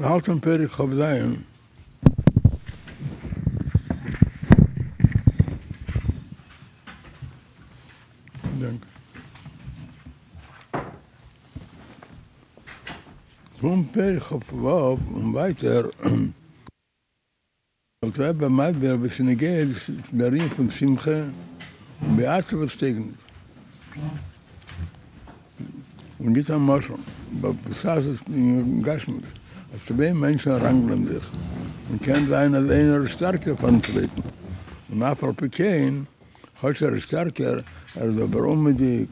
Halten פרק כ"ז Danke. Vom Perich auf Wab und weiter, als wir bei Madber bis in die Gehe, darin von Simche und Beate was tegen. Und geht am Moschel, aber besaß es in Gashmut, Als zwei Menschen rangeln sich. Man kann sein, als einer stärker von Tritten. Und nach der Pekin, heute er stärker, er ist aber unbedingt.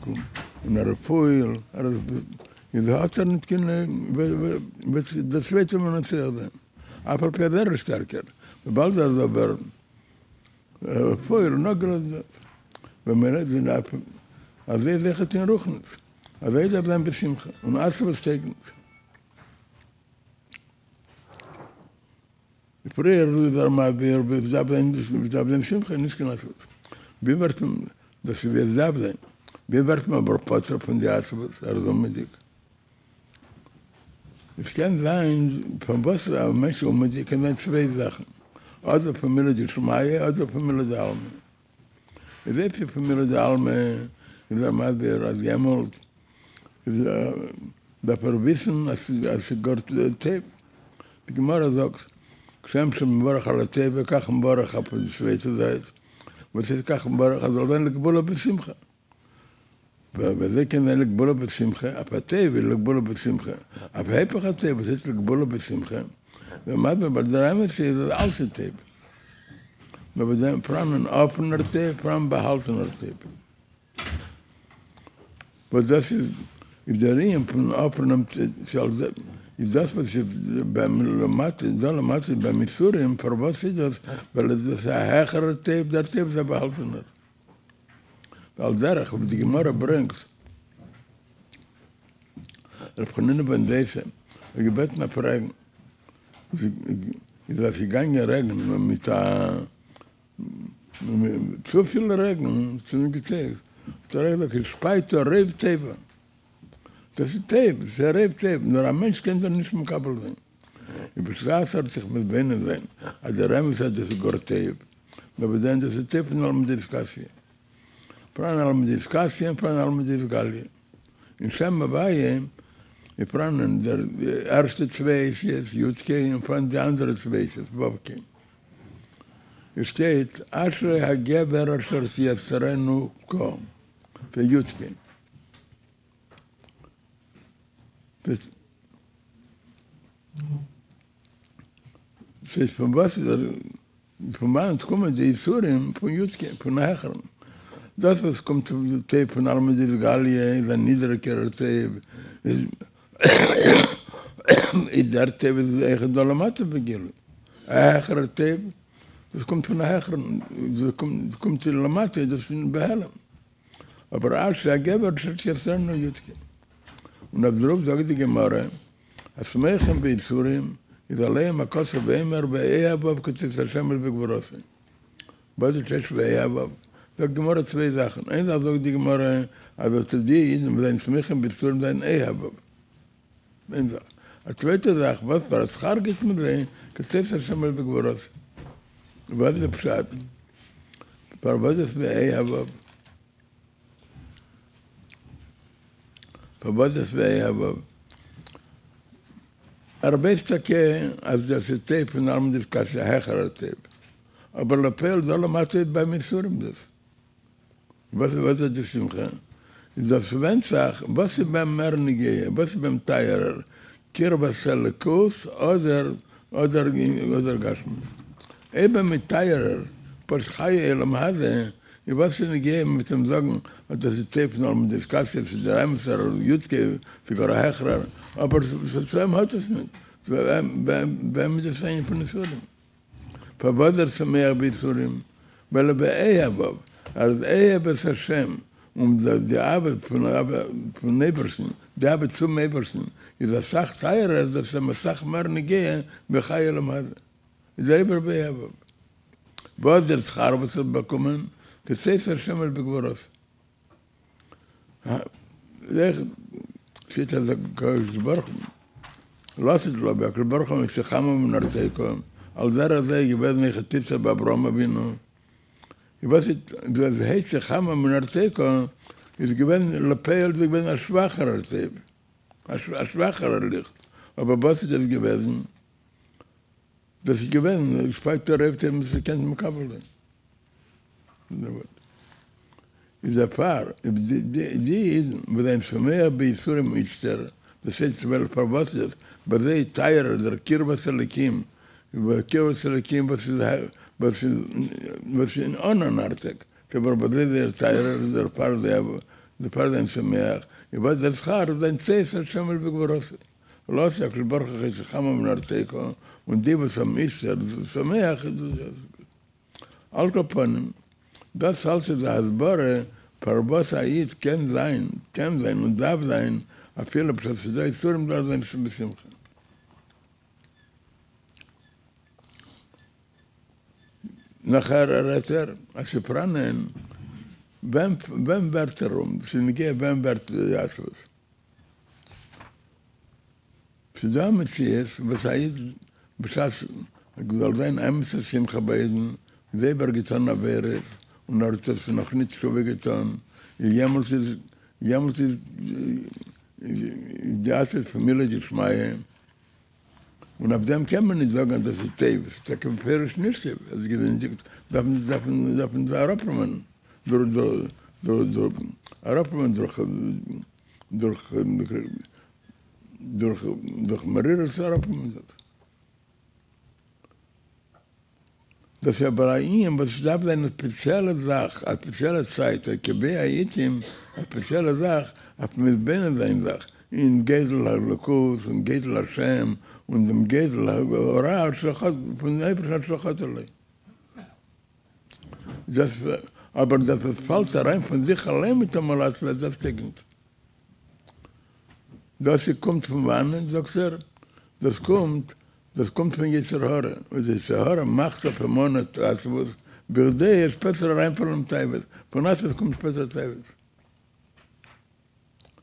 Und er ist viel, er ist... Ich sage, er nicht kann, das wird immer noch sehr sein. Aber er ist stärker. Bald er ist aber... Feuer, noch gerade... Wenn man nicht in der... Also ich sage, es ist in Ruchnitz. Also ich sage, es ist in Ruchnitz. Und alles, was Früher wurde da mal wir wir da bin wir da bin schon kein nicht genau. Wir werden das wir da bin. Wir werden mal Propater von der Arbeit der Domedik. Ich kann sein von was da Mensch um die kann zwei Sachen. Also von mir die Schmaie, also von mir da Alm. Es ist für mir da Alm in der mal der Radiamol. Da Verwissen, als Gott Tape. Die Gemara sagt, כשם שמברך על הטבע, כך מברך שוויץ הזית. וזה כך מברך, אז עדיין לגבולה בשמחה. וזה כן לגבולה בשמחה, אף הטבע לגבולה בשמחה. אף ההפך הטבע, זה לגבולה בשמחה. ומה זה על זה טבע. ובזה פרם אין אופנר טבע, פרם בהלטנר טבע. וזה ידרים פרם אופנר טבע, ist das, was ich beim Lamate, da Lamate, beim Misurim, für was ist das? Weil es ist ein höherer Teib, der Teib ist ein behaltener. Weil derach, wenn die Gemara bringt, er von ben deze, ich gebet mir fragen, ich lasse gange Regen, mit der, zu viel Regen, zu mir gezeigt. Da regt ich speite Rev Teva. Nicht mehr Kabel sein. Ich beschloss, hat sich mit Beinen sein. Aber der Reim sagt, das ist gar Teib. Aber dann, das ist Teib von allem Diskassie. Pran allem Diskassie, pran allem Diskassie. In Shem Abaye, ich pran, der erste zwei ist jetzt Jutke, und pran die andere zwei ist jetzt Bobke. Es steht, Ashrei HaGeber Asher Siyatzarenu Ko, für Jutke. Von wann kommen die Isurim von Hechern. Das, was kommt zu der Teib von Almedil Galie, der niedriger Teib, ist der Teib ist echt Dolomate begillen. Hecher Teib, das kommt von Hechern, das kommt, zu Dolomate, das ist ein Behelm. Aber als der Geber, das ist jetzt nur Jutke. Und auf der Ruf sagt die Gemara, als allein ein Kosse bei Eimer, bei Ehabav, kurz ist Hashem el Begvorosse. Was ist das bei Ehabav? Sagt die Gemara zwei Sachen. Eins sagt die Gemara, also zu dir, in sein Mechen bei Itzurim, sein Ehabav. Eins sagt. Die zweite Sache, was war das Schar geht פבודס ואהבוב. הרבה הסתכל, אז זה טייפ, ונעלם דיסקסיה, החר הטייפ. אבל לפעול לא למדתי את במיסורים זה. וזה זה שמחה. זה סבנצח, בוסי בהם מר נגיע, בוסי בהם טייר, קיר בסלקוס, I was schon gehe mit dem sagen, was das ist tief noch mit der Kasse für der Ramser und Jutke für Gora Hechrer, aber so zum hat es nicht. Wir haben beim beim mit der Seine von Sodom. Verwader zum mehr Bitzurim, weil er bei Ehabob, als er Ehab es Hashem, um da die Arbeit von Rabbe von Neberson, die Arbeit zum Nebersen, ist das Sach teuer, dass das mit Sach Marne gehe, bei Chayel am Hazen. Ist er über bei Ehabob. Wo bekommen? כספר שמל בגבורות. זה, עשית את זה כאילו ברוך, לא עשית לו, בגלל ברוך הוא מסיכמה ומנרצי קודם. על זר הזה גיבד מחציצה באברום אבינו. גיבדת, זה זהה סיכמה ומנרצי קודם, זה גיבד לפה על זה גיבד השבחר על זה. השבחר על בוסית את גיבד, וזה גיבד, שפייטו רבתם מסכנת מקבלת. Isurim Ister, das ist zwölf Paar was ist, bei der Teier, der Kirba Selikim, bei Kirba Selikim, was ist, was ist, was ist in Onanartek, aber bei der Teier, der Paar, der der Paar dein Sameach, ich weiß, das Schar, dein Zeis, das Schemmel begworosse. לא עושה, כל ברוך אחרי שחמה מנרתקו, ונדיבו סמיסטר, שמח, על כל פנים, das also das Hasbore, פרבוס היית כן זין, כן זין, ודב זין, אפילו פססידו איסורים לא זין שבשמחה. נחר vem, vem vert rum, שנגיע vert ישבוס. שזה המציאס, וסעיד בשעת גדולדן אמס השמחה בעדן, זה ברגטון הוורד, ונרצה שנכנית שובי גטון, ימלסיס, ימלסיס, ידיעת פמילה דשמיא, Und auf dem kann man nicht sagen, dass es Tev ist. Da kann man fährisch nicht. Es gibt ein Ding, darf man, darf man, darf man da rappen. Durch, durch, durch, durch, rappen, durch, durch, durch, durch Maria rappen. Das ihm, was spezielle Sache, eine spezielle Zeit, der Kebe Aitim, eine spezielle Sache, auf mit Benen sein Sache. In Gedel HaLakus, in Gedel Hashem, und im Gedel HaOra, Al-Shachat, von Eifers Al-Shachat Alei. Das, aber das fällt rein von sich allein mit dem Malat, das tegend. Das kommt von wann, sagt er, das kommt, das kommt von jetzt her und das her macht auf dem monat als wird birde ist besser rein von dem teil von das kommt besser teil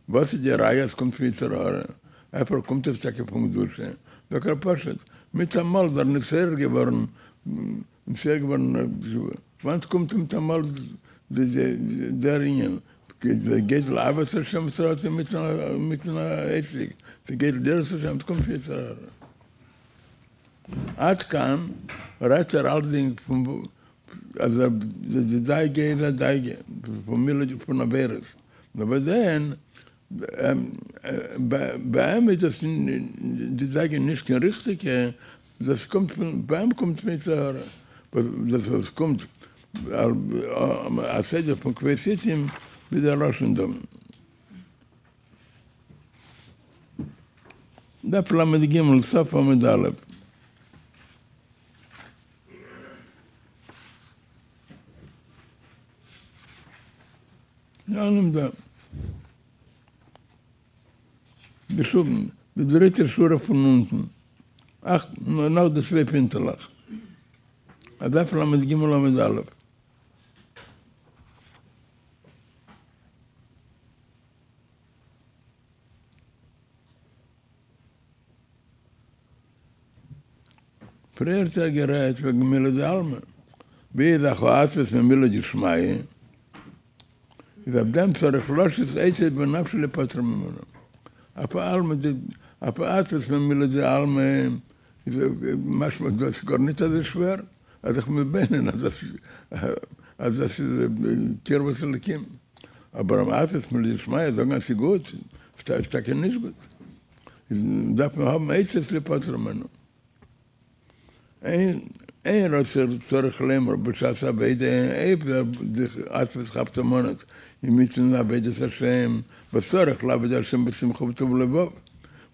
Was ist die reihe ist kommt mit der Einfach kommt das tag von durch da kann passen mit dem mal der nicht geworden sehr geworden wann kommt mit dem mal der ringen geht der arbeiter schon mit mit einer etlich geht der schon kommt mit עד כאן רצר אלדינג פון אז די דייגע די דייגע פון מילד פון נברס aber dann bei ihm ist das die Tage nicht kein richtige das kommt von bei ihm kommt mit der das kommt a sede von Quesitim mit der Roschendom. Die Schuben, die dritte Schure von unten. Ach, noch das zwei Pintelach. Da Flamme die Gimmel mit Alep. Früher gerät wegen Mille de Alme. Wie da Choatzes mit Mille de Schmai, הפעל מדד, הפעל תסמל את זה על מה שמדוד קורנית הזה שוור, אז איך מבנן, אז זה קיר וסלקים. אבל אם אף אסמל את שמה, אז אגן סיגות, פתעשת כנשגות. דף מהב מייצס לפת למנו. אין, אין רוצה צורך למר, בשעשה בידי אין אייב, זה עצמת חפת אם יצנע בידי השם בצורך לעבד השם בשמחה וטוב לבוב.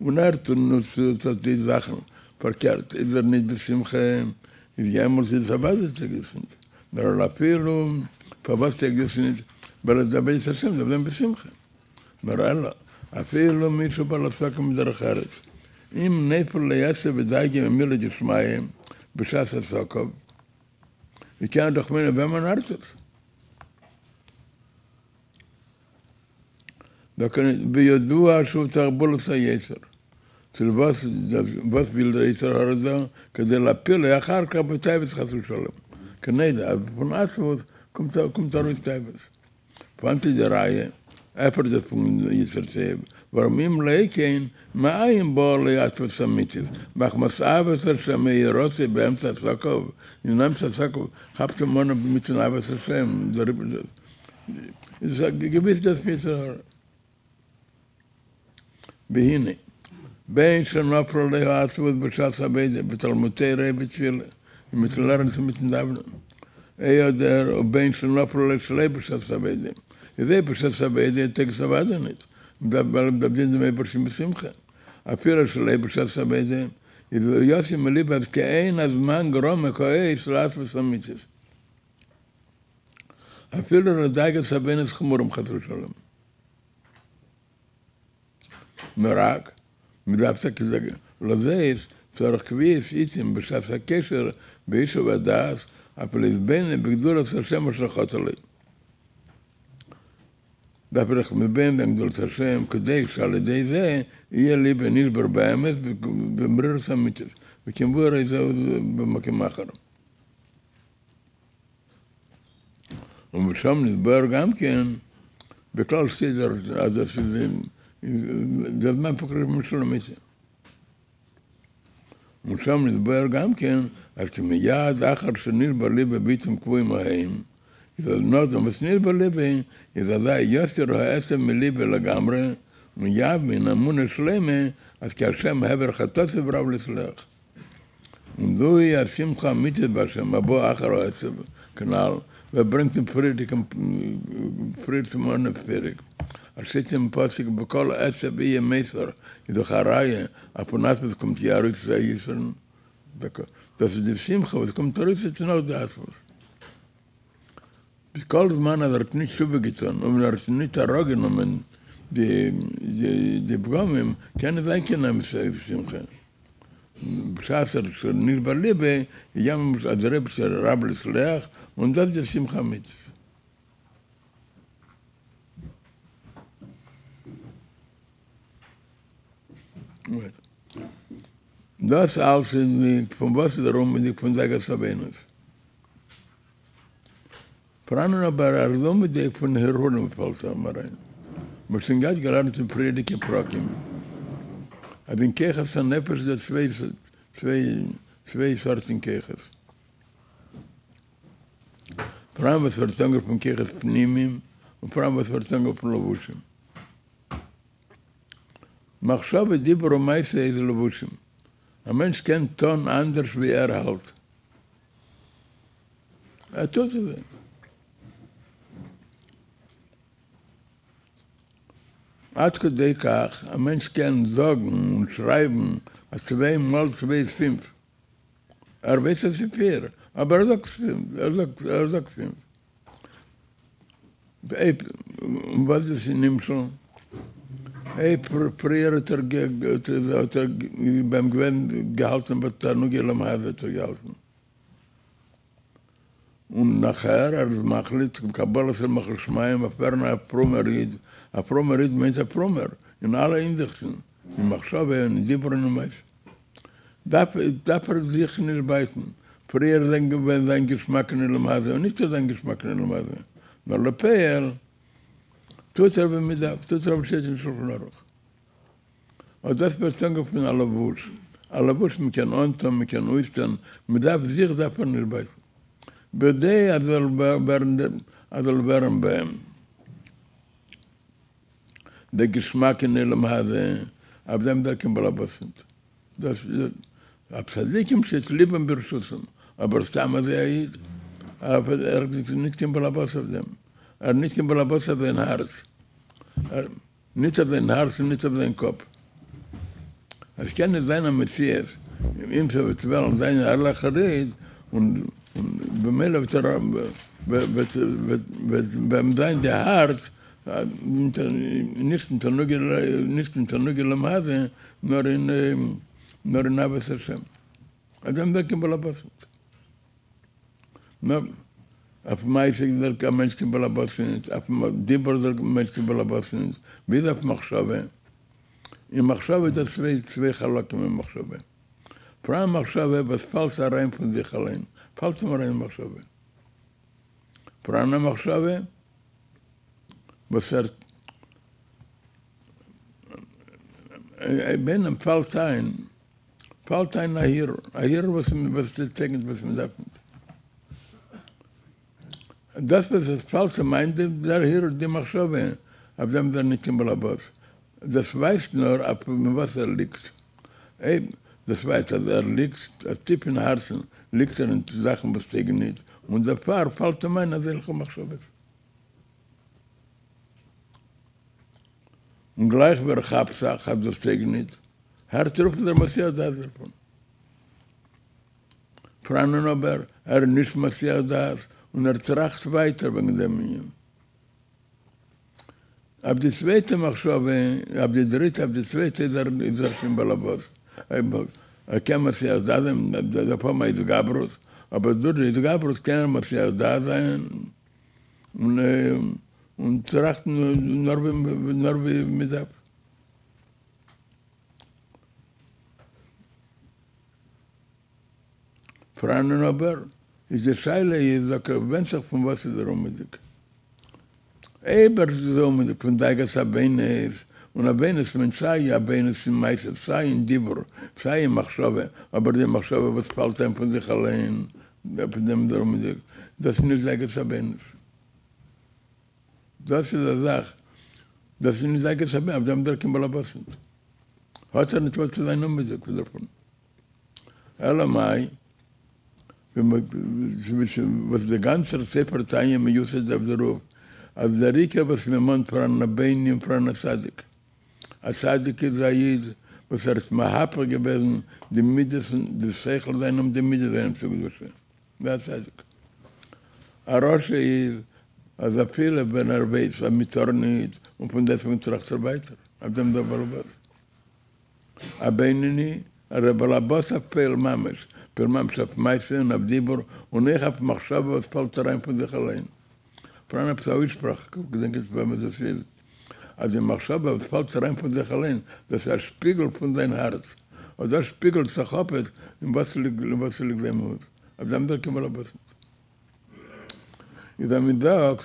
ונרתו נוצאתי זכן פרקרת איזר נית בשמחה זבד את הגסנית נראה אפילו פבסתי הגסנית בלדבר את השם דבדם בשמחה נראה לה אפילו מישהו בא לעסוק מדרך הארץ. אם נפל ליעשה ודאגי ממילה דשמיים בשעת הסוקוב, וכן דוחמין במן וידוע שהוא תרבול את היצר. תלבט ביתר הרדה כדי להפיל, אחר כך בטייבס חס ושלום. כנדע, פונעת ועוד קומתר בטייבס. פנתי דרעיה, איפה זה יצר צייב? ורמים ליקין, מאיים בו ליד פסמיתיס. מחמסה ועשר שם אירוסי באמצע סקוב, אינם סקוב, חפתם מונה במצנה ועשר שם. זה גביס דס פיצר הרדה. והנה, בין שנופלו להעצבות בשעת הבית, בתלמודי רבי תפילה, מצלרן שמתנדבנו. היעדר, או בין שנופלו לשלי בשעת הבית. זה בשעת הבית, טקסט עבדנית. מדברים דמי פרשים בשמחה. אפילו שלי בשעת הבית, יוסי מליבד כאין הזמן גרום מכועי סלאס וסמיציס. אפילו לדאגת הבנס חמורם חזרו שלום. מרק, מדווקא כזה, לזה צורך כביס איצים בשעת הקשר באיש ובדס, אבל הזבן בגדולת השם השלכות עלי. דווקא מבין בגדולת השם, כדי שעל ידי זה יהיה לי בנשבר באמת במריר סמיתס. וכמובן הרי זהו במקום אחר. ומשם נדבר גם כן, בכלל סדר, אז זה זה הזמן פה קריב משולמיסיה. ושם נדבר גם כן, אז כמיד אחר שנדבר לי בביטים קבועים ההם, יזדמנות ומסנדבר ליבי, יזזה יוסר העצם מליבי לגמרי, מיד מן אמונה שלמה, אז כהשם הבר חטא סברב לסלח. וזוהי השמחה האמיתית בהשם, הבוא אחר העצב, כנ"ל, ובringt den Frieden, עשיתם פוסק בכל עצב kommt ja rück zu Israel. Das ist die Simcha, was kommt zurück zu noch das was. בכל זמן אז zugegetan, und er ist nicht hergenommen, die, die, die Pgomen, keine sein können mit Simcha. בשעשר של ניר בליבה, ים הדרב של רב לסלח, und das ist Simcha Das alles in die, von was wir darum in die Pundaga Sabenus. Pranen aber er so mit der von Herodem fällt da mal rein. Wir sind gleich gelernt zum Predike Prokim. Aber in Kechers von Nefers, der zwei, zwei, zwei Sorten Kechers. Pranen was Vertonger von Kechers Pnimim und Pranen was Vertonger von Lovushim. מחשב ודיבור ומייסה איזה לבושים. המנש כן טון ואיר halt. Er tut es. עד כדי כך, המנש כן זוגן ושרייבן הצבעי מול צבעי ספימף. הרבה ספיר, אבל לא כספימף, לא כספימף. ואז זה נמשל. Hey, früher hat er, hat er beim Gewinn gehalten, bei Tarnugel am Hause hat er gehalten. Und nachher, als Machlit, Kabbalah של Machel Schmeim, Promerid, auf Promerid meint er Promer, in alle Indexen, in Machschabe, in Dibren und Mais. Darf er sich nicht beiten. Früher denken wir, sein Geschmack in Hause, und nicht sein Geschmack in Hause. Nur Lepeil, er er Wusch aller Wusch mit kein und mit kein Uisten mit da sich da von der Bei bede azal bern azal bern beim der Geschmack in dem Hase ab dem der kim balabas das absolut steht leben bersusen aber stamma der aber er nicht kim balabas dem er nicht kein Balabos auf den Herz. Er, nicht auf den Herz und nicht auf den Kopf. Es kann nicht sein, mit sie im ihm so wird wel und seine Allah geredet und beim Mel auf der beim sein der Herz nicht in Tanugel nicht in Tanugel Maze nur in nur in Abbas Hashem. Da kein Balabos. No, אַפ מייך זיך דער קאַמענש קען באלאבאַסן, אַפ דיבער דער קאַמענש קען באלאבאַסן, ווי דאַפ מחשבה. אם מחשבה דאס שוויי שוויי חלק מן מחשבה. פראם מחשבה וואס פאלט ער אין מחשבה. פראם מחשבה וואס ער בן פאלט אין פאלט אין אייר, אייר וואס das sagt das was das falsche meinte der hier die machshave ab dem der nicht im labos das weiß nur, ab was er liegt. Ey, das weiß, dass er liegt, ein Tipp in Herzen, liegt er in die Sachen, was tegen nicht. Und Pfarr fällt ihm ein, als er kommt schon was. Und gleich wer Chabsach hat das nicht. Herr Truff, der Messias da ist davon. Fragen aber, er nicht Messias da ist, und er tracht weiter wegen dem Minium. ab die zweite machshove ab die dritte ab die zweite der der schon balabos a kem sie aus da dem da po mai du gabrus aber du du gabrus kem sie aus da sein und und tracht nur nur mit ab Fragen aber, is der feile je der er wensig van wat der de romedik. Eber is de romedik, van die gaat ze. Und a benes men tsay, a benes in meise tsay in dibur, tsay machshove, aber de machshove vos paltem fun sich allein, de dem der mit dir. Das sind de gats a. Das iz a zach. Das sind de gats a aber dem der kim balabas. Hat er nit vot tsay nume dir kvelfon. Ela mai. wenn man zwischen was der ganze Sefer Tanja mit Yusuf auf der Ruf, als was man meint von einer Beine Sadik. A Sadik ist ein Jid, was er ist Mahapa gewesen, die Mitte die Sechel sein, um die Mitte sein zu gewissen. Das ist Sadik. A Roche ist, als er viele, wenn er weiß, was mit Torne ist, und von deswegen trägt er weiter. A Beine nie, er ist dem auf auf und auf und rein von sich allein. פרנה פסאוי שפרח, gedenkt wenn man das will. Also im Machschaba, es fällt rein von sich allein, das ist ein Spiegel von deinem Herz. Und das Spiegel ab, in was was liegt dem Mut. Also dann wird immer was. Ich sage mir da,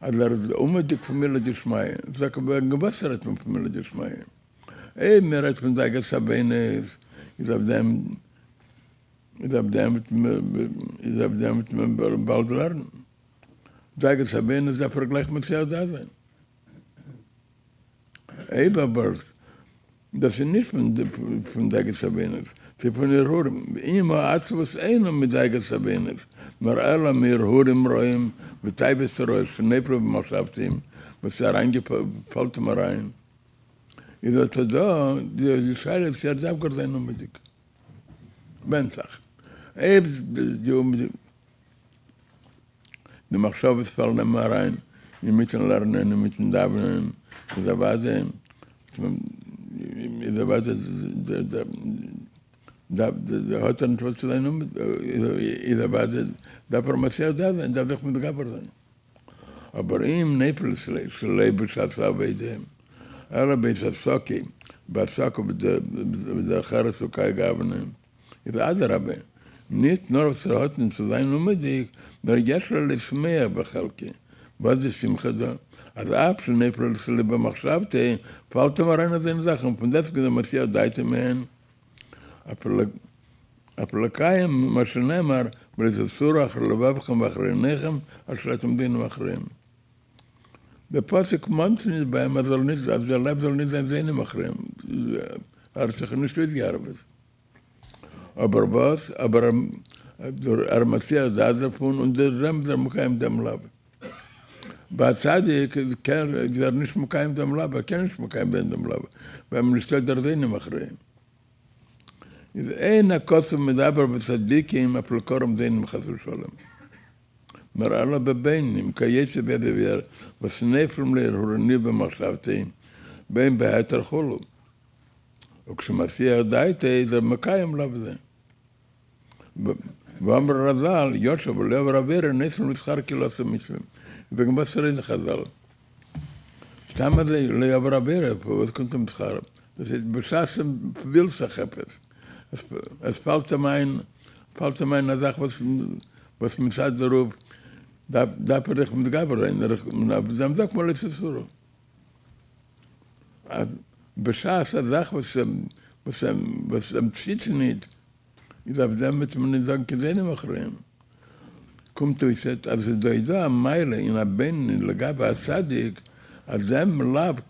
als er unbedingt von mir die Schmai, ich sage, aber ein Gewasser hat man von Ich habe damit ich habe damit mir bald lernen. Da gibt's aber eine der Vergleich mit sehr da sein. Eberberg. Das ist nicht von der von der Gesabenes. Sie von der Ruhr. Immer hat was einer mit der Gesabenes. Mer alle mir Ruhr im Räum. Wir teilen es zurück. Von der Probe muss auf dem. Was da reingefällt mir rein. Ich sagte, da, die Scheile ist ja da, wo mit dir. Bentach. Er was zu sein, die Zawade, da Formatia da sein, da wird mit Gaber sein. Aber im Nepal lebe ich als bei dem, alle bei Sassoki, bei Sassoki, mit der Charasukai Gabenen, ist Adrabe, nicht nur er hat zu sein, unbedingt, והרגש לה לשמח בחלקי. ואז זה שמחה זו. אז אף שנפל לסלי במחשבתי, פעלת מרן הזה נזכם, פונדס כזה מסיע דייטה מהן. הפלקאים, מה שנאמר, ולזה סורה אחר לבבכם ואחרי עיניכם, אשר אתם דינים אחריהם. בפוסק מונצנית בהם, אז זה לב זולנית זה דינים אחריהם. ארצח נשווית ירבס. אבל בוס, אבל der Armatia da davon und der Ram der Mukaim dem Lab. Ba Tzadi ker der nicht Mukaim dem Lab, ken nicht Mukaim dem Lab. Beim nicht der Dine machrein. Iz ein a kosm medaber btsadikim a plokorum den mkhasul shalom. Mer ala bebein im kayet be de ver was וכשמסיע דייטה, זה מקיים לב זה. ואמר רז"ל, יושב לב רביר, ניסו מסחר כי לא עשו מצווים. וגם בסרין חז"ל. סתם זה לב רביר, ואז קונטו מסחר. אז התבשס עם פבילס החפץ. אז פלט המין, פלט נזח בסמיסת זרוב. דף הלך מתגבר, אין לך מנה, וזה עמדה כמו לסיסורו. בשעה סדח וסמציצנית, ידעבדם את מנידון כדנים אחריהם. קום תויסט, אז דוידו המיילה, אין הבן לגב הצדיק, אז זה מלאב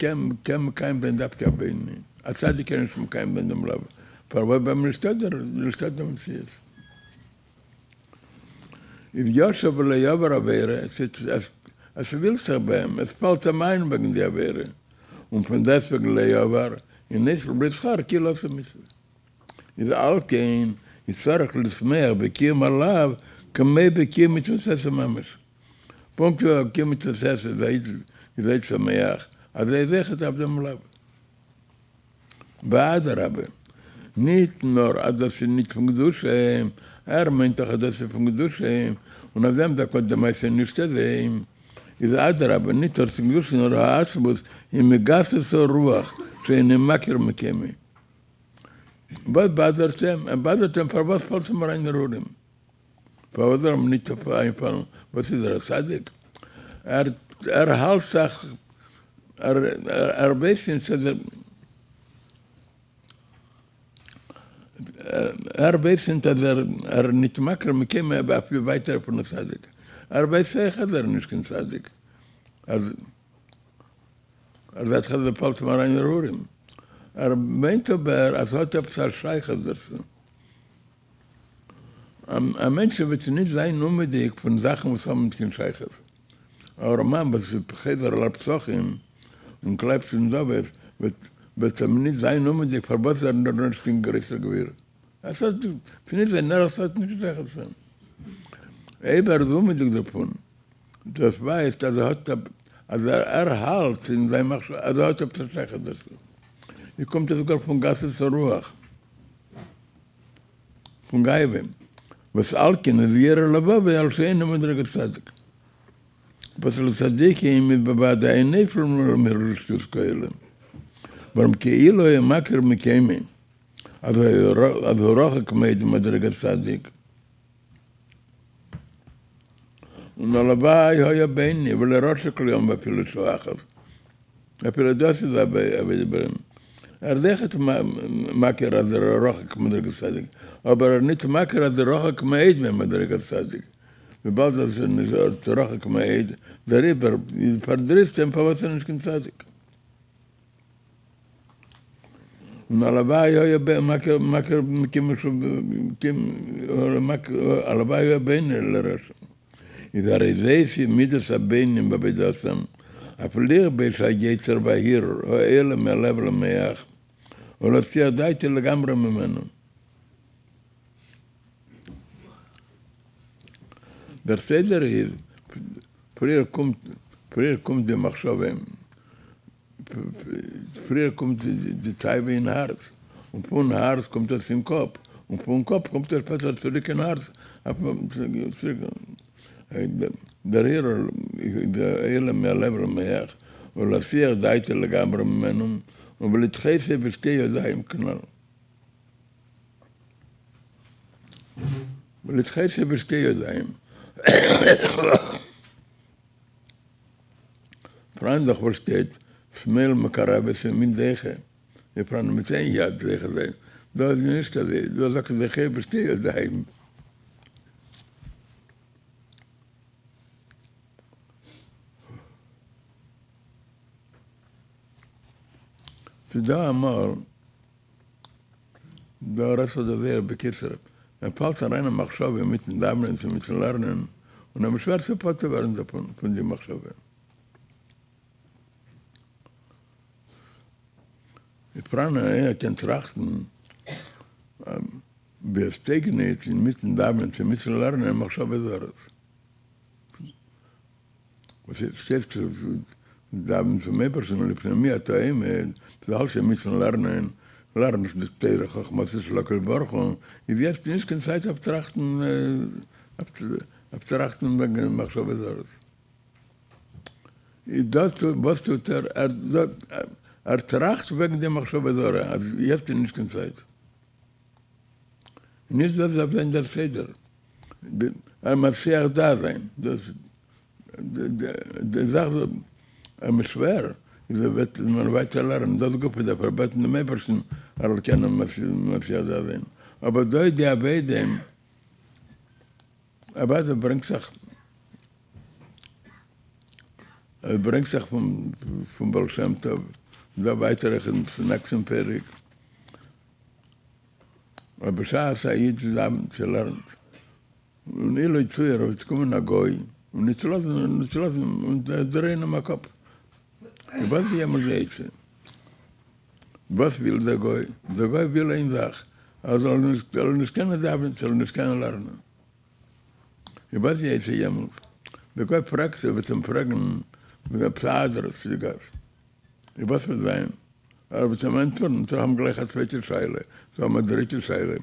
כן מקיים בין דווקא הבן. הצדיק אין שמקיים בין דמלאב. פרווה בהם לשתודר, לשתוד המציאס. אם יושב ליובר אבירה, אז סביל סבם, אז פלת מיין בגנדי אבירה. Und von deswegen le Yover, in Nesel Britzchar, kilo es mich. Is alkein, is zarach lismech, bekiem alav, kamei bekiem mit Tzese Mamesh. Punkt wo bekiem mit Tzese, זייט שמח, אז זה זכת עבדם עליו. ואדרבה, sie nicht von Gedusche, er meint auch, dass sie von Gedusche, und auf dem, da konnte der Meister nicht sehen, zu einem איזה אדרבה, ניטר סגלוסין רעסבוס, עם מגססו רוח, שנמכר מקמי. ואז בעדרתם, בעדרתם פרבס פלסם ריין רורים. פאודם פעם, איפן, הצדיק. הסדק. הלסך, halsach, er, סדר, er bisschen, הרבה סנטה, נתמכר מכם אפילו ביתה לפנות 14 צדיק. אז, אז התחלתי לפעול תמרן הרהורים. Арменто бер, а то псар шайха дерсу. Ein Mensch wird nicht sein unbedingt von Sachen, was man mit dem Scheich hat. Aber man, was die Pcheder Lapsochim und Kleibs und Dovet, wird man nicht sein unbedingt verboten, sondern nicht in größer Gewirr. Das hat nicht sein, das hat nicht sein. Eber davon. Das weiß, er hat, also er, er halt in seinem Machschau, also er hat er versagt dazu. Hier kommt er sogar von Gasses zur Ruach. Von Geibem. Was Alkin wie er Lababe, als er eine Madre gezadig. Was er Tzadikim mit Babada, ein Neifel, mir Rüstus Koelen. Warum כאילו היה מקר מקיימי, אז הוא רוחק מעיד מדרגת צדיק. ונלוואי היה ביני, ולראש כל יום אפילו שואחת. אפילו דוסי זה אבי דברים. ארדכת מקר אז רוחק מדרגת צדיק, אבל ניט מקר אז רוחק מעיד ממדרגת צדיק. ובעוד זה רוחק מעיד, זה ריבר, פרדריסטם פבוסן נשכן צדיק. הלוואי היה מקר, מקר, הלוואי היה בין לרשם. איזה הרי זה מידס הבינים בבידסם, אפליר ביש היצר בהיר, או אלה מהלב למח, או להוציא דייטי לגמרי ממנו. Der Seder ist, früher kommt, früher kommt die Machschabe, früher kommt die, Teibe in Herz. Und von Herz kommt das in den Kopf. Und von Kopf kommt das besser zurück in Herz. Der בריר אלה מהלב למח, ולפי ידיית לגמרי ממנו, ובלתחי פי בשתי ידיים כנל. ולתחי פי בשתי ידיים. פרנד החושטט, שמל מקרה בשמין דכה, ופרנד מתן יד דכה זה, דו אדמיניסטה זה, דו זק דכה בשתי ידיים. da mal da rasa da wer bekitzer a falt a reine machshove mit den damen zum mit lernen und am schwer zu pat werden da von von die machshove i prana ja kent Trachten, wir stegen nit in mit den damen zum mit lernen machshove da rasa was ich steht, Zoros. Was steht zu Damen zu mir, personal, לפני מי אתה האמת, זה הלכה מישהו לרנן, lernen das Teire Chachmas ist Lokel Borcho. Ich jetzt nicht keine Zeit abtrachten, abtrachten wegen Machschabe Zoros. Das, was tut er, er, er tracht wegen dem Machshava Dora, also jetzt in nicht Zeit. Nicht, dass er sein das Feder. Er muss sehr da sein. Das, die Sache, er ist schwer. זה wird man weiter lernen. Das gibt es aber bei den Menschen, aber kennen was ja da sein. Aber da die Arbeiten aber das bringt sich er bringt sich vom vom Balsam Tov da weiter in nächsten Perik. Aber schau, sei zusammen zu lernen. Und ich leute zu ihr, jetzt kommen nach was wir mal sehen. Was will der Goy? Der Goy will ein Sach. Er soll nicht, er soll nicht keine Daven, er soll nicht keine Lernen. Ich weiß nicht, ich sehe mal. Der Goy fragt sich, wird er zum Fragen, mit der Psaadr, was sie gab. Ich weiß nicht, sein. Er wird zum Antworten, so haben gleich eine zweite Scheile, so haben eine dritte Scheile.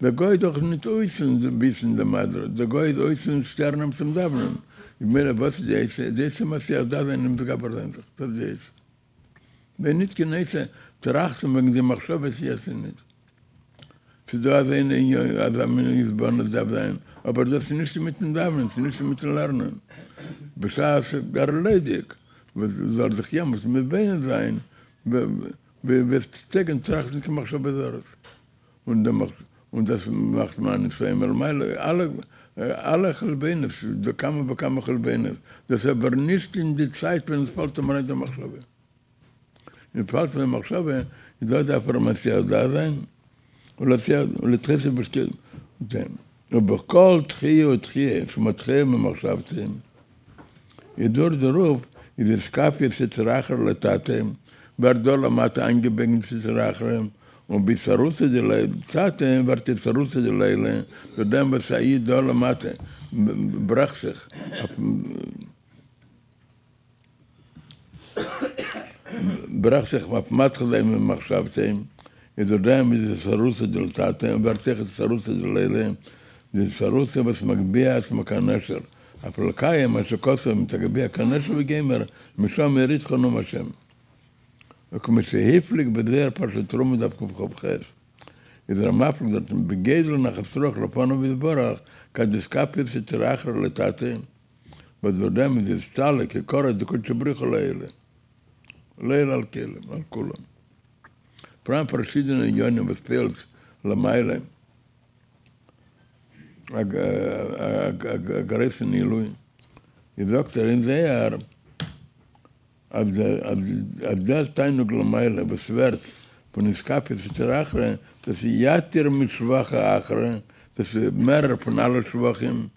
Der Goy doch nicht äußern, ein bisschen der Madre. Der Goy ist äußern, Sternen zum Davenen. Ich meine, was ist das? Das ist immer sehr da, wenn ich mich verletzt Wenn nicht genieße, trachten und wenn sie macht, so was sie jetzt nicht. Für das ist ein Jahr, als ein ist, wo man sein. Aber das ist nicht mit dem Damen, das ist nicht mit dem Lernen. Bescheid ist gar ledig. Was soll sich ja, muss mit Beinen sein. Wir stecken, tracht und sie macht, so. Und das macht man nicht so immer. Alle, alle, alle Gelbenes, da kann man bekommen Gelbenes. Das ist aber nicht in die Zeit, wenn es fällt, man nicht macht so. In Fall von der Machschabe, ich sollte da Information da sein, und das ja, und das Tresse auf Matke dem im Machschafte, und dann mit der Russe de Tate, und war die Russe de Leile, die Russe, was magbiע את מקנשר. הפלקאי, מה שכוסו, מתגביע קנשר וגמר, משם יריץ חנום השם. וכמו שהפליג בדבר פרשת תרום דף קכ"ח. מפליג דתם בגזל נחסרוך לפונו כדסקפיות שצריך לטאטה. ודודה מזה סטאלה, כקורא דקות שבריחו לאלה. לאלה על כלם, על כולם. פעם פרשידן עניונים וספילס למיילה. הגרסן עילוי. דוקטור, אם זה היה das Teinung Lameile, was wird von den Skapis zu Achre, dass sie jatir mit Schwache Achre, dass sie mehr von allen Schwachen.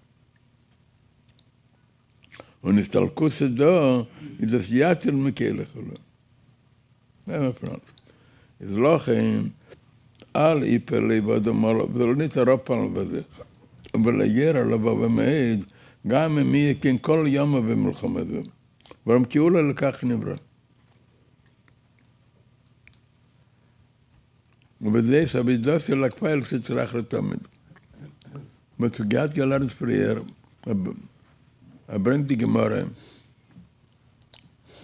Und ist Alkusse da, ist das jatir mit Kehle. Ja, mein Freund. Ist Lochen, all Iperle, wo du mal, will nicht Europa, aber leger, aber bemeid, גם אם יהיה כן כל יום במלחמה זו. Warum kiula לקח נברא. ובזה סבידוסיה לקפה אל שצריך לתמיד. בסוגיית גלרנס פרייר, הברנק די גמורה,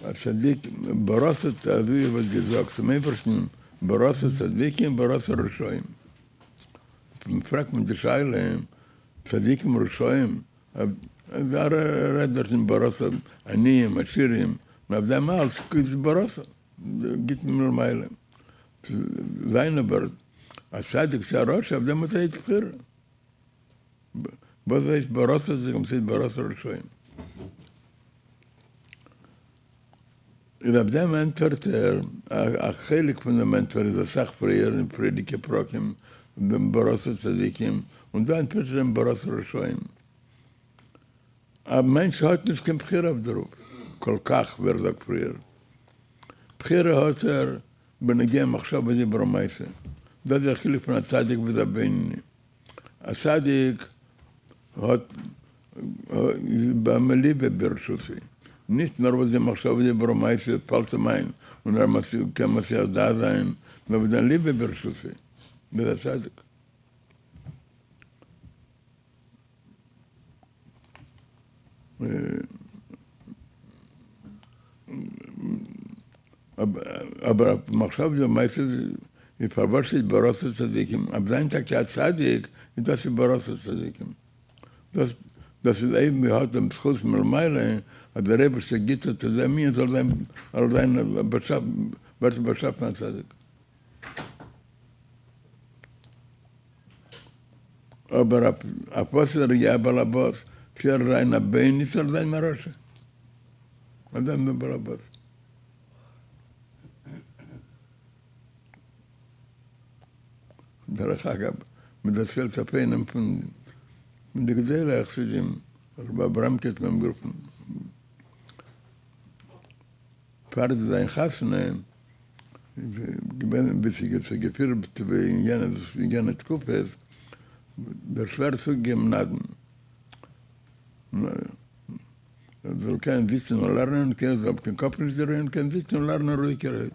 הצדיק, ברוסת אביב וגזוק, סמי פרשנים, ברוסת צדיקים, ברוסת רשועים. מפרק מדשאי להם, צדיקים רשועים, in Barossa, עניים, עשירים, ועבדה מעל, זה ברוסה, גיט ממנו מיילה. ויינברג, הצדיק שהראש עבדה מתי תבחיר. בו זה יש ברוסה, זה גם סיד ברוסה ראשונים. ועבדה מנטורטר, החלק מן המנטור זה סך פרייר, פרידיקי פרוקים, ברוסה צדיקים, und dann Peter ברוסה ראשונים. Aber Mensch hat nicht kein Pchir auf der Ruf. Kolkach, wer sagt früher. Pchir hat er, wenn er gehen, mach schon, was ich bromeise. Das ist der Chilif von der Zadig, was er bin. Der Zadig hat, beim Liebe Birschussi. Nicht nur, was ich mach schon, was ich bromeise, falls er mein, und er muss, kann man sich auch da sein, aber dann Liebe Birschussi. Das ist der Zadig. aber מחשב זה את הצדיקים, aber sein Tag ja צדיק, ist das ברוס הצדיקים. Das ist eben, wir hatten Schuss mit Meile, hat der Rebbe sagt, das ist mir, soll sein, soll sein, wird beschaffen als Tzadik. Aber ab was er ja balabos, soll für reiner Bein ist er sein Marosche. Und dann der Barabbas. Und der Chagab, mit der Schildzapen, von mit der Gesehle, ich sehe ihm, Rabbi Abramkes, mit dem Gruppen. Äh, Geführt, in jener Tkufes, der Schwerzug gemnagen. Und Nicht lernen, kein Sitzen und Lernen ruhig gerät.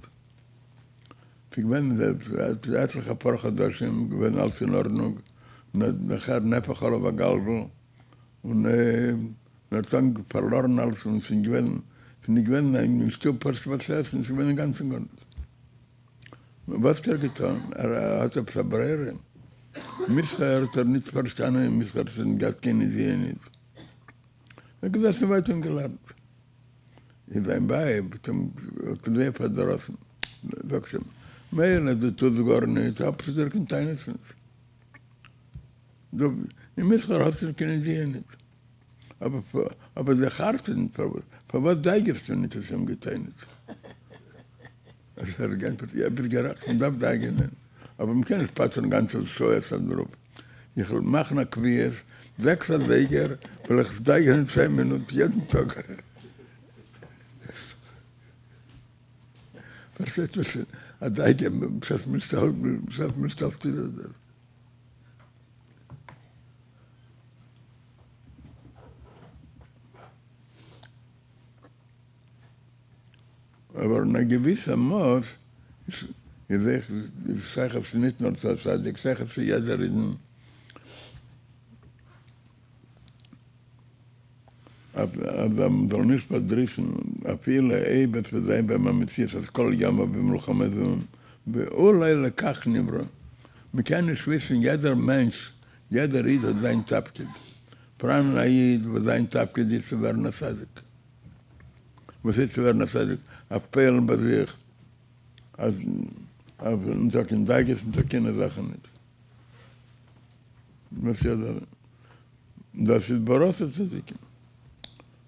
Ich bin etliche paar Chadashim, ich bin alles in Ordnung, nachher Nefach alle auf Galbo, und dann verloren alles, und ich bin, ich bin ein Stück Perspazies, und ich bin ganz in Ordnung. Was hat er getan? Er hat auf Sabrere, Mischa hat er nicht verstanden, Mischa hat er gar keine Idee nicht. Er gesessen weit und gelernt. In sein Bei, mit dem Lehr verdrossen. Sag schon, mehr nicht, du tust gar nicht, ab zu dir kommt eines uns. Du, in Mischer hast du keine Sehe nicht. Aber, aber sie harten, für was zeigst du nicht, dass du ihm getan ist. Das ist ja er ganz, ja, er ich bin gerecht, und darf zeigen. Aber man kann nicht passen, ganz so, so ist dann drauf. Ich mache eine Quiz, steige in zehn Minuten jeden Tag. Versteht was? Also ich habe mich das das mich das aber na gewisser Maß Ich sage, ich sage es nicht nur zur Zeit, ich sage es für jeder in aber man soll nicht verdrießen, a viele Ebe zu sein, wenn man mit sich das Kohl jammer beim Luchamazun. ואולי לכך נברא. מכאן יש wissen, jeder Mensch, jeder Ried hat sein Tapkid. Pran Aid, wo sein Tapkid ist zu werden Asadik. Was ist zu werden Asadik? Appellen bei sich. Also, aber in der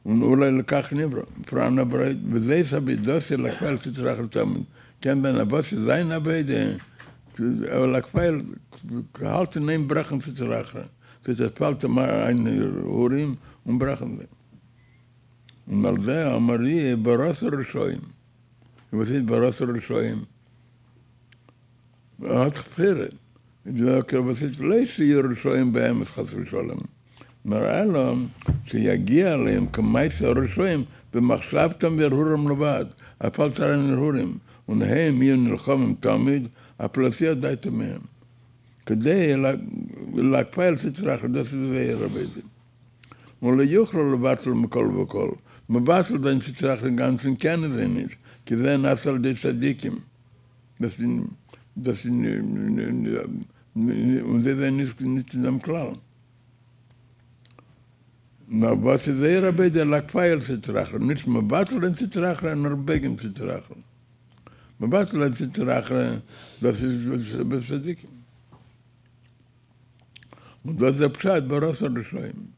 אולי לקח נברא, פרען הברית, וזה סבי דוסי לקפל תצטרך לתמיד. כן, בן הבוסי זין הבית, אבל לקפל, halten neem brachen תצטרך. Das fällt mal ein Urim und brachen sie. Und על זה אמרי ברוס הראשונים. Was ist ברוס הראשונים? hat gefeiert. was ist leist ירושלים באמס חס ושלום. מראה לו שיגיע אליהם כמייס הראשונים במחשבתם והרהורם לבד, אפל תרן הרהורים, ונהם יהיו נלחמים תמיד, הפלסיה די תמיהם. כדי להקפיא wer arbeiten. Und le יוכלו לבטל מכל וכל. מבטל דן תצטרך לגנצן כן זה nicht, כי זה נעשה על ידי צדיקים. Das sind das in und זה זה nicht nicht in dem klar na was ist der bei der lakfail sitrach nicht mal battle in sitrach nur begen sitrach ma battle in sitrach das ist besadik und das der psad baras der shaim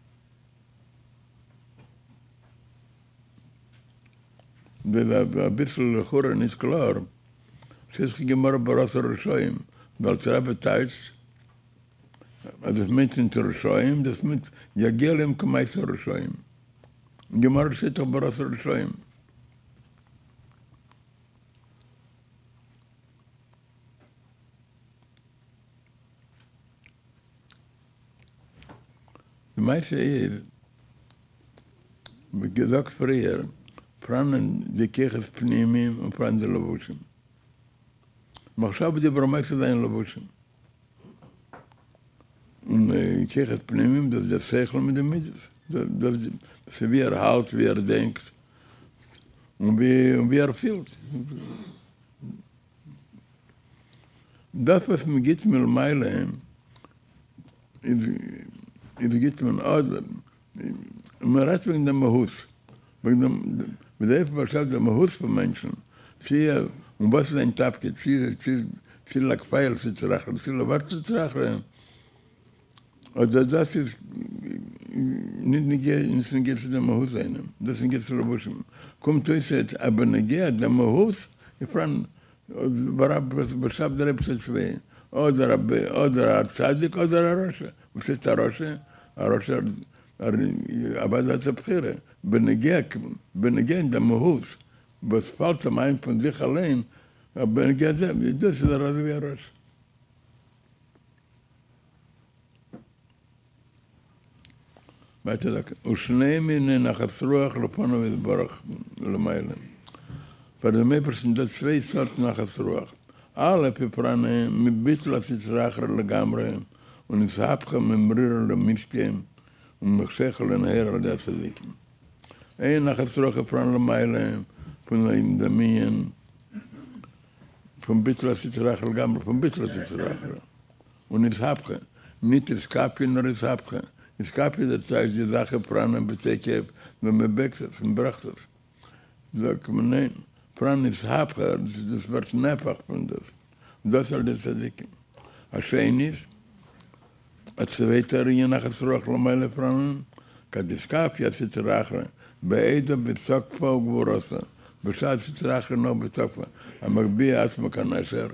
da ein bisschen hören ist klar שיש גמר ברוס הראשונים, ועל צרה das mit in Terushoim, das mit Jagelem komai Terushoim. Gemar steht auf Baras Terushoim. Die meiste ist, wie gesagt früher, פרנן זה ככס פנימים ופרנן זה לבושים. מחשב דיבר שזה אין לבושים. Kriege es pneumim, das ist das Sechel mit dem Mitzvah. Das, das, ist wie er halt, wie er denkt und wie, und er fühlt. das, was mir geht mir meile, ist, ist geht mir auch, man redt wegen dem Mahus. Wegen dem, mit der Efe der Mahus von Menschen. Sie, und was ist ein Tapke? Sie, sie, sie lag feil, sie zeracheln, sie lag was zu zeracheln. Also das ist, nicht נגיע, נגיע. Das ist nicht zu der Buschen. Kommt zu jetzt, aber נגיע, der Mahus, ich frage, בשלב דרי פסט שווה, או דרבה, או דר הצדיק, או דר הראשה. פסט הראשה, הראשה עבד את הבחירה. בנגיע, בנגיע עם דמהוס, בספלת המים פנזיך עליהם, בנגיע זה, זה שזה רזבי הראש. יודע, ושני מיני נחס רוח לפונו ודברך למעלה. Für die Mäppers sind das zwei Sorten nach der Ruach. Alle Piprane mit bisschen als ich racher legamre und ich habche mit Mrira le Mischke und mich schechel in Herr der Tzadikim. Ein nach der Es. Sag man nein. Fran ist Hapcha, das wird Nefach von das. Und das soll das Tzadikim. Aschein ist, a zweiter Ringe nach der Zerach Lameile Fran, kadiskaf ja Zitzracha, beida bezokfa u gvorosa, בשעת שצריך אינו בתוקפה, המגביה עצמו כאן אשר,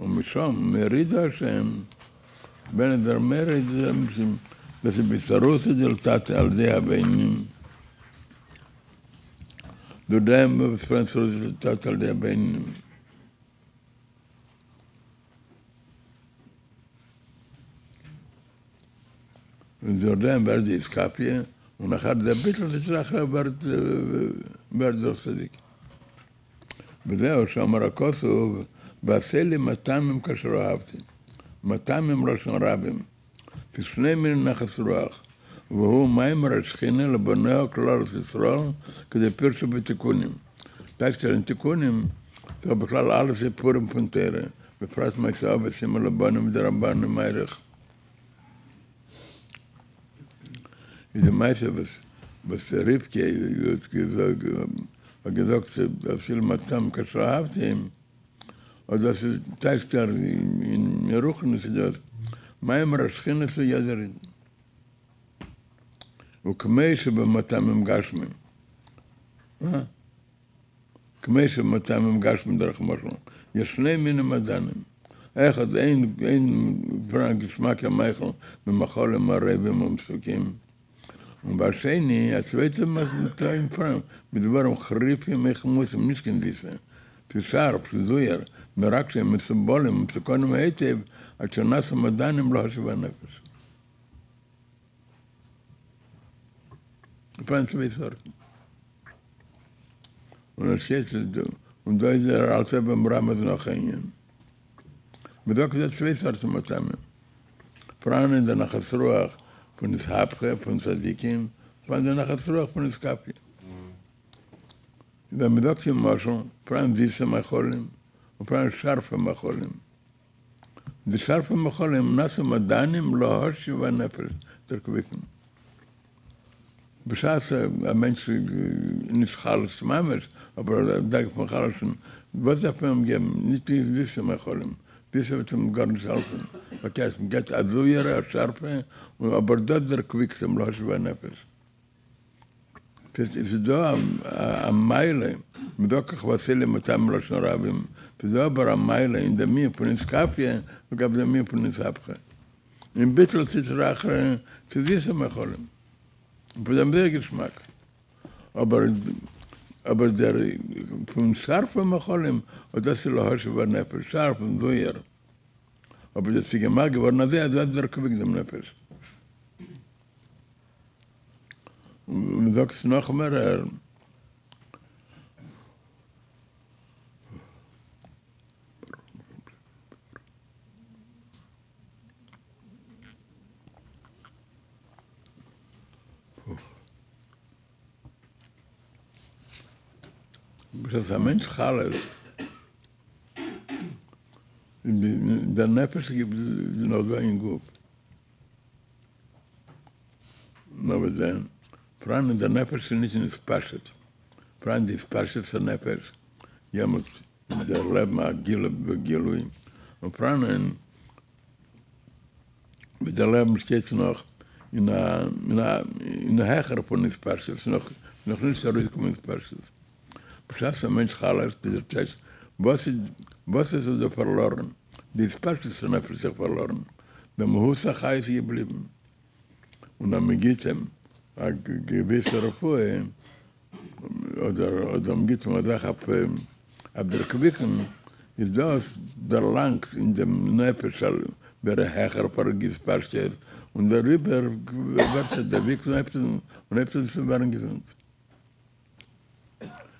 ומשום מריד השם, בין הדרמר את זה, וזה בצרות דלתת על ידי הבנים. Door dem werd die skapje und nach hat der bitte das rach werd werd doch sadik. וזהו שאמר הכוסוב, ועשה לי מתם כאשר אהבתי. מתם הם ראש רבים. תשנה מן נחס רוח. והוא מיימר השכינה לבניה כלל ישראל כדי פרשו בתיקונים. טקסטר תיקונים, זה בכלל על זה פורים פונטרה, בפרט מה שאהב ושימה לבנו ודרבנו מיירך. זה מייסה בסריפקי, gesagt, dass viel Matam Kasrahavtim, und das ist Texter das, Maimer Schchine zu Yazarin. וכמי שבמתם הם גשמים. כמי שבמתם הם גשמים דרך משהו. יש שני מיני מדענים. אחד, אין, אין פרנק גשמק המייכל במחול עם הרבים המסוקים. ובשני, הצווית מטעים פרנק, מדבר עם חריפים מחמוס ומישכן דיסה. תשאר, פזויר, ורק שהם מסובולים, מפסיקונים היטב, עד שנסו מדענים לא חשבי נפש. פרנס ויסורטן. ונשיא את זה, ומדוע זה על צבע מרם אז זה נחס רוח, פונס הפכה, פונס צדיקים, פרנס זה נחס רוח, פונס קפיה. wenn wir dort im Marschung, vor allem diese Macholim, und vor allem scharfe Macholim. Die scharfe Macholim, nasse Madanim, lo hoshi wa nefesh, der Kvicken. Bescheid, ein Mensch, nicht Charles Mames, aber der Dag von was darf man ihm geben? Nicht die Wisse Macholim. Wisse wird ihm gar nicht helfen. Okay, es geht also ihre scharfe, aber das der Kvicken, lo hoshi wa nefesh. דו המיילה, מדו כך וסילי מתם ראש רבים, ודו בר המיילה, אין דמי פוניס קפיה, וגם דמי פוניס הפכה. אם ביטל תצרח, תזיסה מחולים. Von dem Geschmack. Aber, aber der von scharfen Macholim, und das ist der war Nefesh, scharf und duer. Aber das ist gemacht geworden, das ist der Kubik dem Nefesh. Und sagst noch mehr, er, Dass ein Mensch chal ist, der Nefesh gibt noch so ein Guf. Aber dann, vor allem der Nefesh ist nicht in das Paschet. Vor allem die Paschet der Nefesh, jemals der Leben hat Gile, Gilui. Und vor allem, mit der Leben steht noch in der, in der, in der Hecher von des Paschet, noch, noch nicht so rausgekommen ins Paschet. Bescheid der Mensch Chalas, dieser Test, was ist, was ist so verloren? Die Spalte ist einfach verloren. Der Mahusach ist geblieben. Und dann geht ihm eine gewisse Ruhe, oder, oder man geht ihm eine ab, der Quicken, ist das der Lang in dem Nefesh, der Hecher Spalte ist. Und darüber wird der Weg zu Nefesh, und ist zu werden gesund.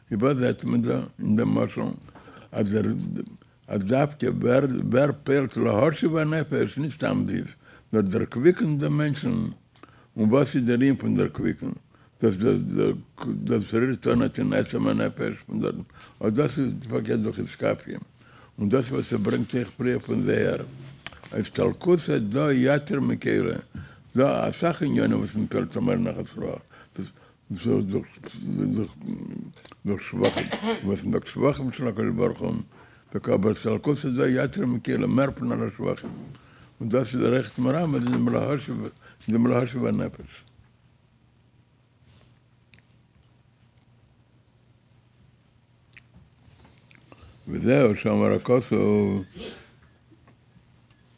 Ich weiß, dass man da in der Moschung, als er, als dafke, wer, wer peilt lahorshi wa nefesh, nicht am dies, nur der Quicken der Menschen, und was ist der Rim von der Quicken? Das, das, das, das in Esama Nefesh, und das, und das ist verkehrt durch das Kaffee. Und das, was er bringt sich prie von der, als Talkusa, da yater mekele, da asach in jone, was mit Pelt Tomer nach Asroach, das, so durch, durch, durch Schwachem, was durch Schwachem של הקדוש ברוך הוא, וכבר צלקוס הזה יתר מכיר Und das ist der rechte Maram, das ist der Malaharshi, der Malaharshi war Nefesh. וזהו, שאמר הכוסו,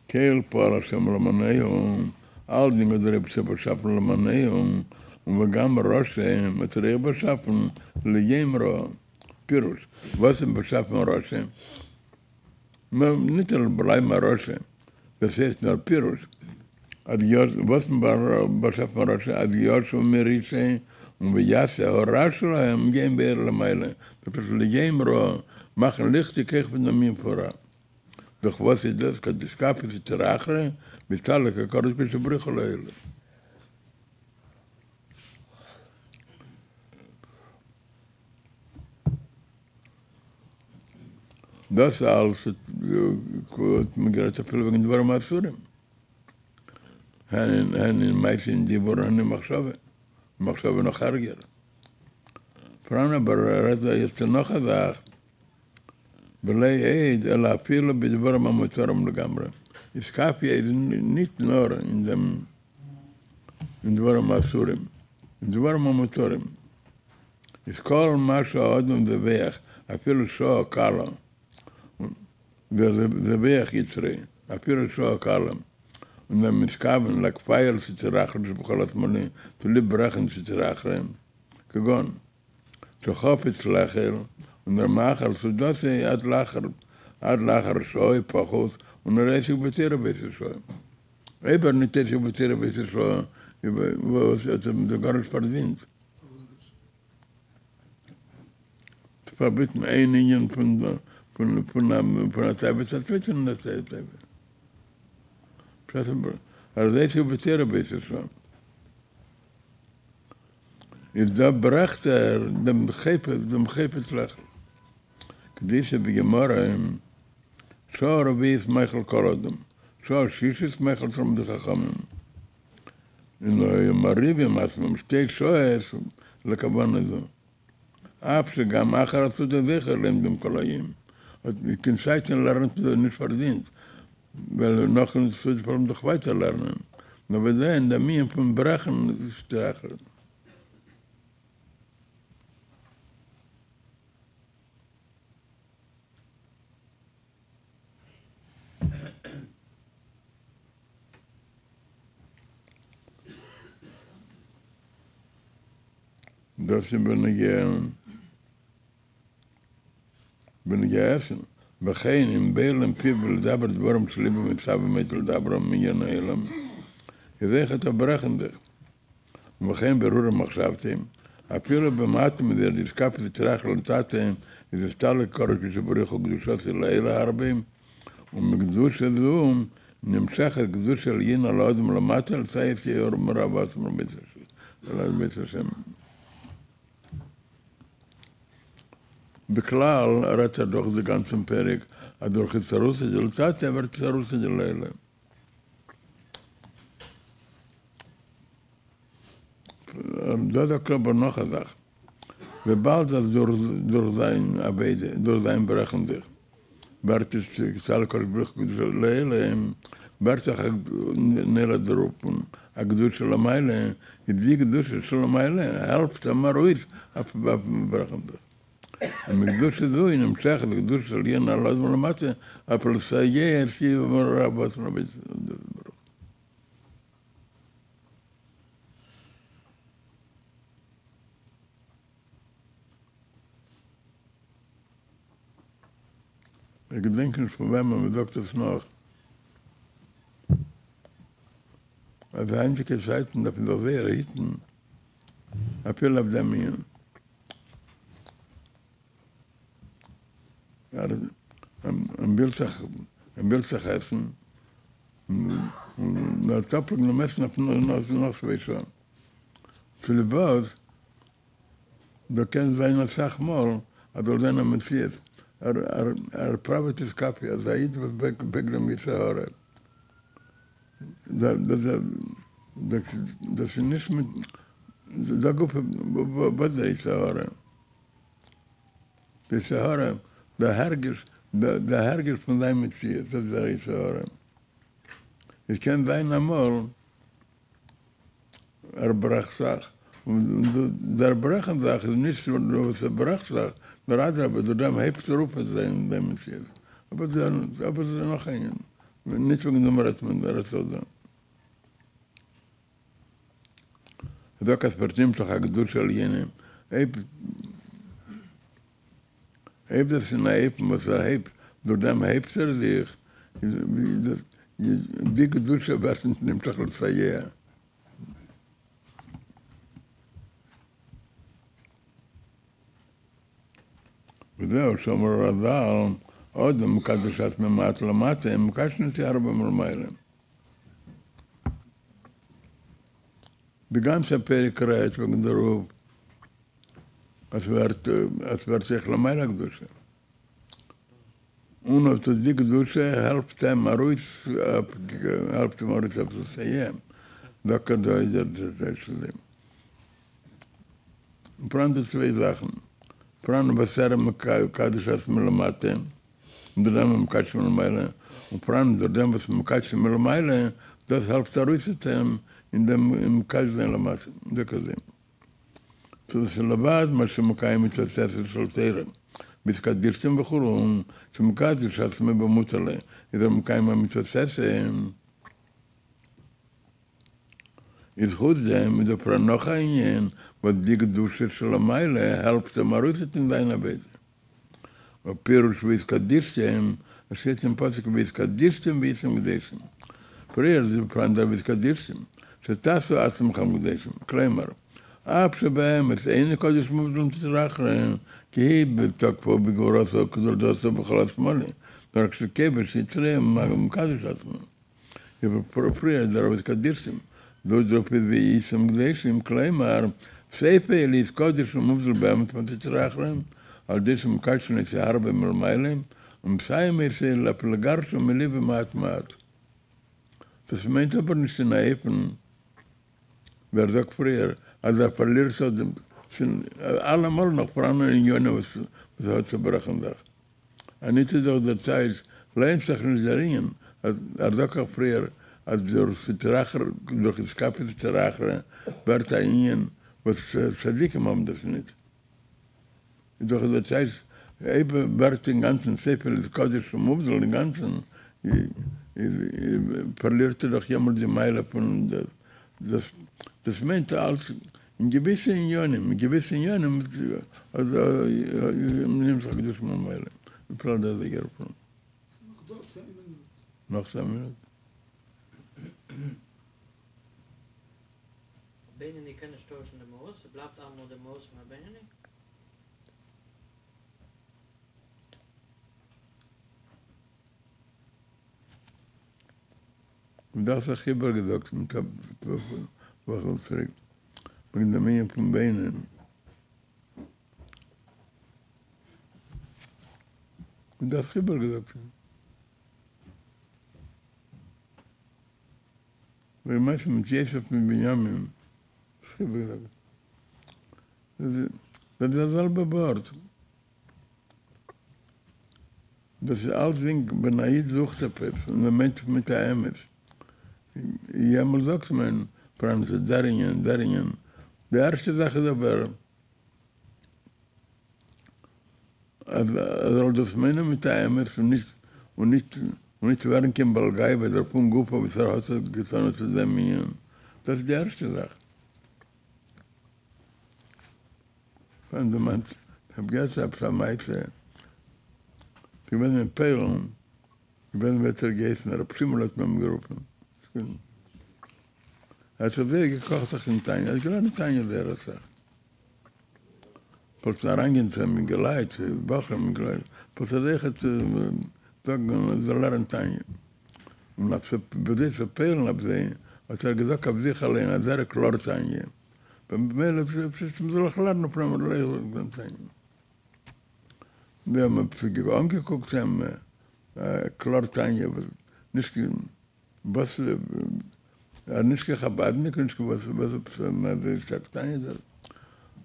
קהל פועל השם למניום, אל דינגו דרב ספר שפן למניום, וגם רושם, ותראה בשפן, לימרו, פירוש, ועושים בשפן רושם. ניתן בלי מהרושם. Nur bleib mal Rosche. Das heißt nur Pirus. Ad Yos, was im beschaffen Rosche, ad Yos und Merische, und wie Jasse, und Raschel, im Gehen bei der Meile. Das ist die Gemro, machen Licht, die Kirche von der Minfora. Doch was ist das? Kann die Skafe sich zerachere, mit alle, kann ich bis zur Brüche leile. Das alles, gut, man gerät אפילו wegen דברים אסורים. הן הן מייסין דיבור אני מחשבה, מחשבה נוחרגר. פרנה בררת יצא נוחזך, בלי עד, אלא אפילו בדברים המותרים לגמרי. איסקפיה in dem, in דברים אסורים, in דברים המותרים. is כל מה שהאדם דווח, אפילו שוע קלה. זה ‫ורבייח יצרי, אפילו שהוא הקלם. ‫למתכוון, לכפייל שצירחן שבכל התמונים, ‫תולי ברכן שצירחן, כגון, ‫שחופץ לחל, ‫ונרמח על סודוסי עד לאחר, ‫עד לאחר שוי פחוס, ‫ונראה שבציר הבסיס שוי. ‫עבר ניתן שבציר הבסיס שוי, ‫ועושה את זה גורש פרזינס. ‫תפרביט מעין עניין פונדו. Er der Tebe. Also das ist betire besser schoi. is da bracht er dem gefe dem gefe slag diese begemara im shor bis michael korodem shor shis is michael from the khacham in der maribe mas mit steht sho es lekaban zo אף שגם אחר עשו את הזכר להם גם כל היום. כנסייטן לרנט זה nicht verdient. Weil noch ein Stück von der weiter lernen. Aber dann, da mir von Brachen strachen. Das sind בנגיען, בנגיעסן, וכן אם בלם פיו ולדבר דברם שלי במצב באמת לדבר מעניין העולם, יזך את הברכן דך. וכן ברור המחשבתם, אפילו במעט מזה דסקף וצריך לנתתם, איזה סתר לקורש כשבריך וקדושו של לילה הרבים, ומקדוש הזו נמשכת קדוש של יין על אודם למטה, לצייף יאור מרבת מרבית השם. בכלל, ארץ הדוח זה גם שם פרק, הדוח זה סרוסה של תתי, אבל סרוסה של לילה. דודו קרבנו חזך, ובעל זה דורזיין אביידה, דורזיין ברכנדך. בארצי שקצר כל ברוך קדושה לא לילה, בארצי נרע דרופון. הגדוד של המיילה, הדביא גדוד של המיילה, אלף תמר רועית, אף פעם ברכנדך. a mir dusse du in em sech de dusse lien a lad mal mate a per sa ye er fi mo rabot mo bis bro Ik denk eens van zeiten dat we dat weer eten. Ik wil. Op de mien. Ja, een beeldzag, een beeldzag essen. Maar tappelijk nog mensen nog nog nog zoiets van. Voor de boot, dat kan zijn als zeg maar, dat er dan met vier. Er er er private skapi, als hij het bek bek de met haar. Dat dat dat dat is niet met dat go wat dat is haar. De Sahara, de hergers, de, de hergers van zijn met dat is is Sahara. Ich kenne sein einmal, er brach sag. Und der Brechen sagt, ist nicht nur, was er brach sagt, der andere, aber du dem hebst ruf es sein, dem ist jetzt. Aber dann, aber es ist noch ein, nicht wegen dem Ratman, der ist so da. Da kas pertim toch הגדול של ינים. Das in der Heb, was er heb, du dem hebst er sich, die Gedusche werden nimmt doch לסייע. וזהו, שאומר רז"ל, עוד מקדשת ממעט למטה, מקשנתי הרבה מלמעלה. וגם שהפרק רעש וגדרוב, אז werd zich למעלה קדושה. Uno av de Gdusha helped them Maruis up, helped Maruis up to say, yeah. Daka doider actually. Pran twee Sachen. Pran basar kadishas melamate. Dodam mkash melamaile. Und Pran dodam was mkash melamaile, das helpt Maruis them in dem mkash melamate. Daka dem. So das labad, מה שמקיים את הספר של תרם. מתקדשתם וכולו, שמקדש עצמי במוצלה, איזה מקיים המצוססם. יזכות זה מדפר נוח העניין, ודי קדושה של המיילה, helped מרוסת in deiner בית. הפירוש והתקדשתם, עשיתם פסק והתקדשתם וישם קדשם. פריאר זה פרנדר והתקדשתם, שטסו עצמכם קדשם. כלומר, אף שבאמת אין קודש מובדום תצטרך להם, כי היא בתוקפו בגבורתו כדורדותו בכל השמאלי, רק שכבש יצרה מקדש עצמו. ובפרופריה דרוב קדישים, דו דרופי ואיסם קדשים, כלומר, סייפה אליס קודש ומובדל באמת ותצטרך להם, על די שמקדש נסיעה הרבה מלמיילים, ומסיים איזה לפלגר שמלי ומעט מעט. Das meint aber nicht in Eifen, wer sagt früher, als er verliert so, sind allemal noch Frauen in Jöne, was, was er hat zu brechen sagt. Und nicht ist auch der Zeit, leim sich nicht darin, er sagt auch früher, als durch die Teracher, durch das Kapitel der Teracher, wird er ihnen, was Sadikim haben das nicht. Doch der Zeit, eben wird den ganzen Sefer des Kodesh doch das, das, Das meint als in gewissen Jahren, in gewissen Jahren, also im Leben sage ich das mal mal. Ich plane das hier von. Noch 10 Minuten. Benen, kann nicht stoßen, er der Moos, bleibt auch der Moos, mein Benen. Und das ist ein Hebel gesagt, mit הכי ברגדוקס, ואנחנו צריכים. מקדמים von Beinen. Und das Chibber gesagt. Wir meisten mit Jesus mit Benjamin. Das Chibber gesagt. Das ist das ist dasselbe Wort. Das ist alles Ding, wenn er sucht etwas, und der Mensch mit der Emes. Ich habe mal gesagt, mein Franz, darin, darin. Die erste Sache dabei, soll das meinen mit der Emes und nicht, und nicht, und nicht werden kein Balgai, weil der Punkt Gufa, bis er hat getan, zu dem Das ist die erste Sache. Wenn du meinst, ich habe gestern, ich habe gesagt, ich bin in ich er hat Primel hat mir gerufen. Er Er hat wieder gekocht sich in Tanja. Er hat gesagt, Tanja wäre es sich. Pots nach Rangin für geleit, Woche mich geleit. Pots hat sich zu sagen, es soll er in Tanja. Und hat sich zu peilen auf sie, hat er gesagt, auf sich allein, er sei klar Tanja. Und mir hat sich, Tanja. Wir haben für die haben äh, klar Tanja, nicht, was, was, äh, nicht gechabadnik, nicht was, was, was, wie sagt Tanja,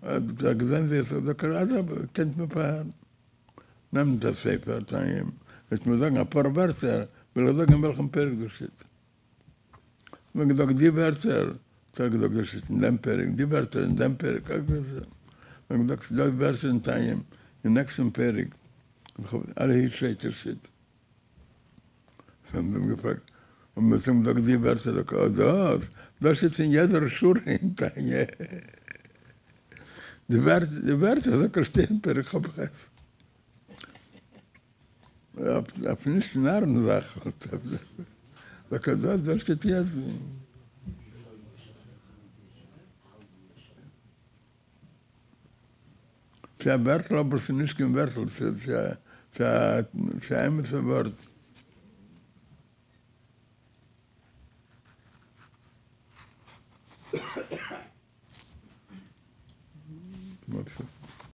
da gesehen sie, so, da kann er, kennt mir paar, nehmt das Sefer Tanja, jetzt muss sagen, ein paar Wörter, will er sagen, in welchem Perk du steht. Wir haben gesagt, die Wörter, da gesagt, das ist in dem Perk, die Wörter in dem Perk, wir haben gesagt, die Wörter in Tanja, in nächsten Perik, alle hier steht er und wir haben gesagt, die Werte, da kann das, das ist in jeder Schur in Tanja. Die Werte, die Werte, da kann stehen Perik Chabchef. Auf nicht in Arm Sache. Da kann das, da steht jetzt. für Bertel, aber es ist nicht kein Bertel, まあですね